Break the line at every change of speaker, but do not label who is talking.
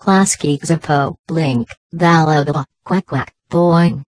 Klasky Zapo, Blink, Valodala, Quack Quack, Boing.